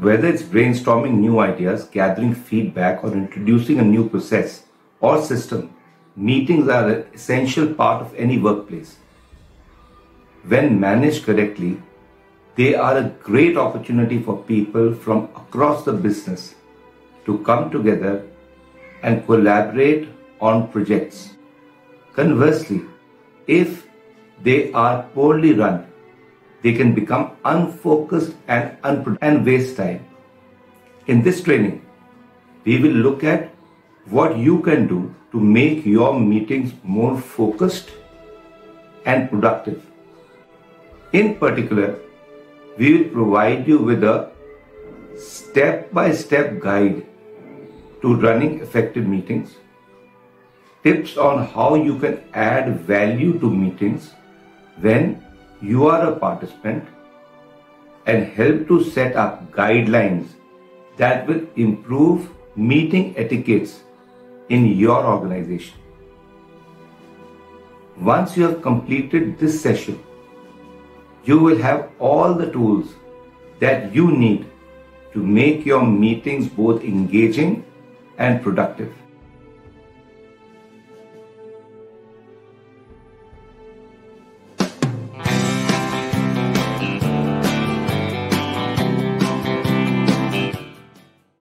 Whether it's brainstorming new ideas, gathering feedback, or introducing a new process or system, meetings are an essential part of any workplace. When managed correctly, they are a great opportunity for people from across the business to come together and collaborate on projects. Conversely, if they are poorly run, they can become unfocused and, unproductive and waste time. In this training, we will look at what you can do to make your meetings more focused and productive. In particular, we will provide you with a step by step guide to running effective meetings, tips on how you can add value to meetings when you are a participant and help to set up guidelines that will improve meeting etiquettes in your organization. Once you have completed this session, you will have all the tools that you need to make your meetings both engaging and productive.